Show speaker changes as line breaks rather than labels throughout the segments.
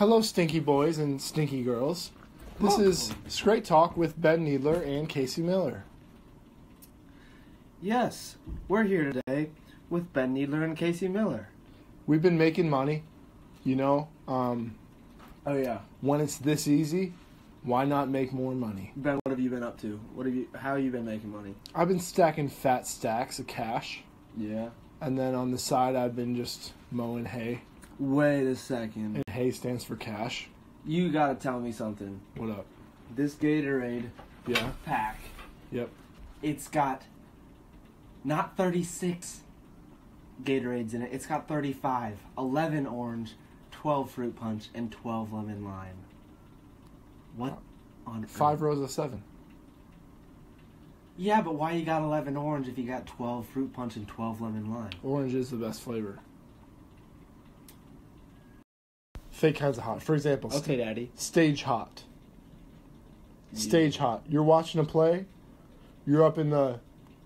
Hello, stinky boys and stinky girls. This is SkraightTalk with Ben Knoedler and Casey Miller.
Yes, we're here today with Ben Knoedler and Casey Miller.
We've been making money, you know. Um,
Oh yeah,
when it's this easy, why not make more money?
Ben, what have you been up to? What have you? How have you been making money?
I've been stacking fat stacks of cash,
Yeah.
and then on the side, I've been just mowing hay.
Wait a second.
And hay stands for cash.
You gotta tell me something.
What up?
This Gatorade
Yeah.
pack,
Yep.
it's got not 36 Gatorades in it. It's got 35, 11 orange, 12 fruit punch, and 12 lemon lime. What on
Five
earth?
rows of seven.
Yeah, but why you got 11 orange if you got 12 fruit punch and 12 lemon lime?
Orange is the best flavor. Fake kinds of hot. For example, st-
Okay, Daddy.
stage hot. Stage hot. You're watching a play. You're up in the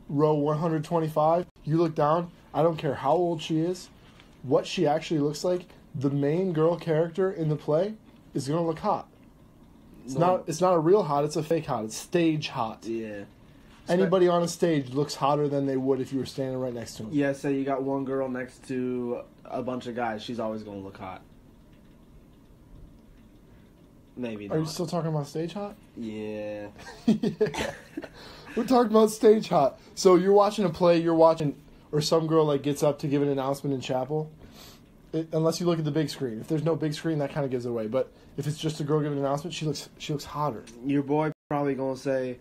row 125. You look down. I don't care how old she is, what she actually looks like. The main girl character in the play is gonna look hot. It's
No.
not. It's not a real hot. It's a fake hot. It's stage hot.
Yeah.
Anybody on a stage looks hotter than they would if you were standing right next to them.
Yeah, so you got one girl next to a bunch of guys. She's always gonna look hot. Maybe
Are you still talking about stage hot?
yeah.
We're talking about stage hot. So you're watching a play, you're watching, or some girl like gets up to give an announcement in chapel. It, unless you look at the big screen. If there's no big screen, that kind of gives it away. But if it's just a girl giving an announcement, she looks she looks hotter.
Your boy probably gonna say,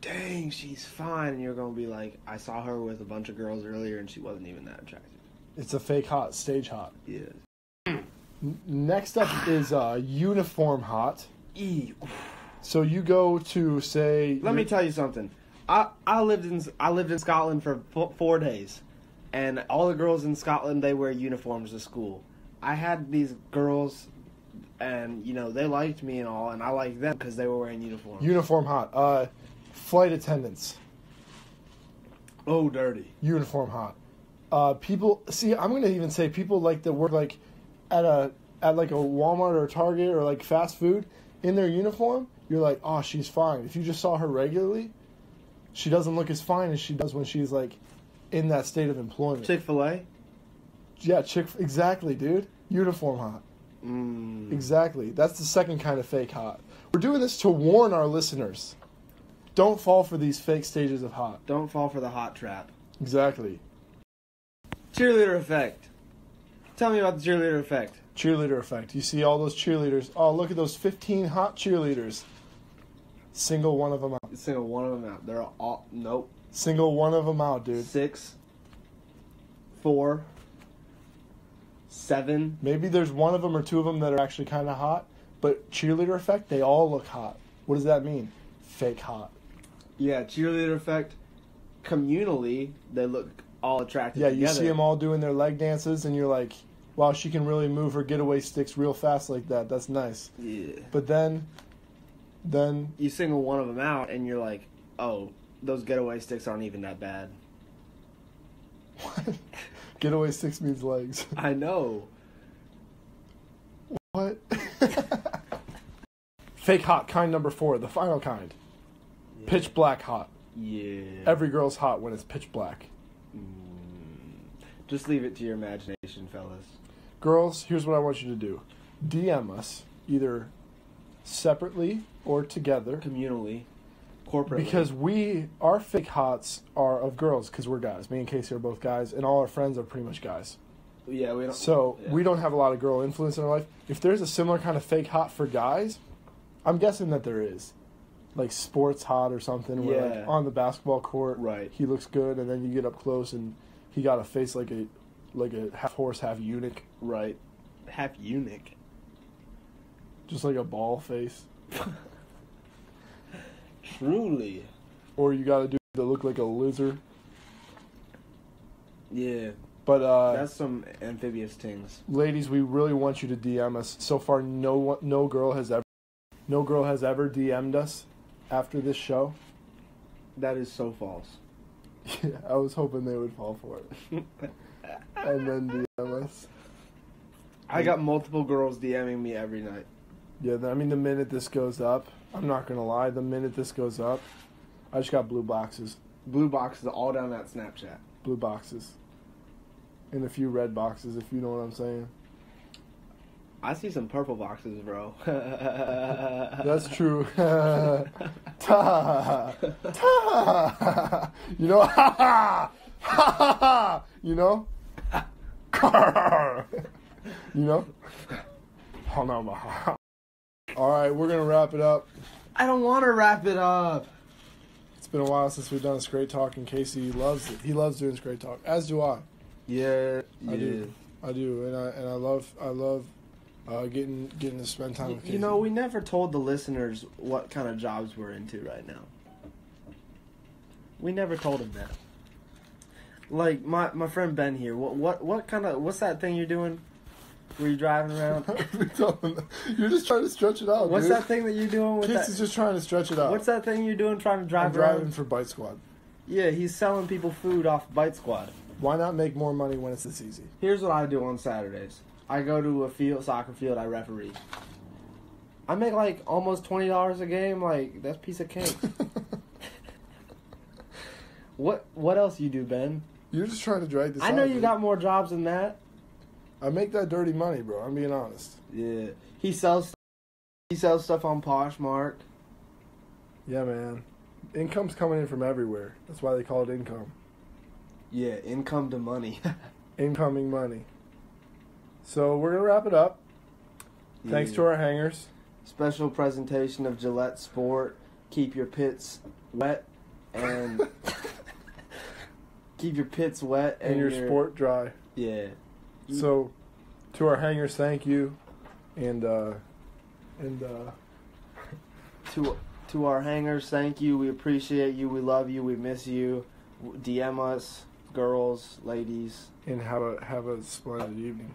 "Dang, she's fine," and you're gonna be like, "I saw her with a bunch of girls earlier, and she wasn't even that attractive."
It's a fake hot, stage hot.
Yeah.
Next up is uh, uniform hot.
E.
So you go to say.
Let me tell you something. I I lived in I lived in Scotland for f- four days, and all the girls in Scotland they wear uniforms to school. I had these girls, and you know they liked me and all, and I liked them because they were wearing uniforms.
uniform hot. Uh, flight attendants.
oh, dirty.
uniform hot. Uh, people see. I'm gonna even say people like that work like at a at like a Walmart or a Target or like fast food in their uniform. You're like, oh, she's fine. If you just saw her regularly, she doesn't look as fine as she does when she's like in that state of employment.
Chick Fil A.
yeah, chick. Exactly, dude. Uniform hot.
Mm.
Exactly. That's the second kind of fake hot. We're doing this to warn our listeners. Don't fall for these fake stages of hot.
Don't fall for the hot trap.
Exactly.
Cheerleader effect. Tell me about the cheerleader effect.
cheerleader effect. You see all those cheerleaders. Oh, look at those 15 hot cheerleaders. Single one of them out.
Single one of them out. They're all nope.
Single one of them out, dude.
Six. Four. Seven.
Maybe there's one of them or two of them that are actually kind of hot, but cheerleader effect, they all look hot. What does that mean? Fake hot.
Yeah, cheerleader effect. Communally, they look all attractive.
Yeah, you see them all doing their leg dances, and you're like, wow, she can really move her getaway sticks real fast like that. That's nice.
Yeah.
But then, then,
You single one of them out, and you're like, oh, those getaway sticks aren't even that bad. What?
getaway sticks means legs.
I know.
What? Fake hot, kind number four, the final kind. Pitch black hot.
Yeah.
Every girl's hot when it's pitch black.
Mm. Just leave it to your imagination, fellas.
Girls, here's what I want you to do DM us either separately or together
Communally, corporately.
because we, our fake hots are of girls because we're guys. Me and Casey are both guys, and all our friends are pretty much guys.
yeah, we don't.
So
yeah.
we don't have a lot of girl influence in our life. If there's a similar kind of fake hot for guys, I'm guessing that there is. Like sports hot or something, where
Yeah.
like on the basketball court,
Right.
he looks good, and then you get up close and he got a face like a like a half horse, half eunuch,
right. Half eunuch.
just like a ball face.
Truly.
Or you got to do that look like a lizard.
Yeah.
But uh,
That's some amphibious things.
ladies, we really want you to DM us. So far, no one, no girl has ever, no girl has ever DM'd us after this show.
That is so false.
Yeah, I was hoping they would fall for it and then DM us.
I got multiple girls DMing me every night.
Yeah, I mean, the minute this goes up, I'm not gonna lie. The minute this goes up, I just got blue boxes,
Blue boxes all down that Snapchat.
blue boxes, and a few red boxes, if you know what I'm saying.
I see some purple boxes, bro.
That's true. ta, ta. You know, ha ha, ha ha ha. You know, you know. Oh no, my. All right, we're gonna wrap it up.
I don't want to wrap it up.
It's been a while since we've done this great talk, and Casey loves it. He loves doing this great talk, as do I.
Yeah,
I do. I do, and I and I love I love uh, getting getting to spend time
You,
with Casey.
you know, we never told the listeners what kind of jobs we're into right now. We never told them that. Like my my friend Ben here. What what what kind of what's that thing you're doing? Were you driving around?
You're just trying to stretch it out.
What's
dude.
that thing that you're doing with
Casey's
that?
just trying to stretch it out.
What's that thing you're doing trying to drive
I'm driving
around?
for Bite Squad.
Yeah, he's selling people food off Bite Squad.
Why not make more money when it's this easy?
Here's what I do on Saturdays. I go to a field, soccer field. I referee. I make like almost twenty dollars a game. Like that's a piece of cake. what What else you do, Ben?
You're just trying to drag this.
I know you got more jobs than that.
I make that dirty money, bro. I'm being honest.
Yeah, he sells. He sells stuff on Poshmark.
Yeah, man. Income's coming in from everywhere. That's why they call it income.
Yeah, income to money.
Incoming money. So we're gonna wrap it up. Thanks to our hangers.
special presentation of Gillette Sport. Keep your pits wet and keep your pits wet
and your sport dry.
Yeah.
So, to our hangers, thank you, and uh, and uh,
to to our hangers, thank you. We appreciate you. We love you. We miss you. DM us, girls, ladies.
and have a have a splendid evening.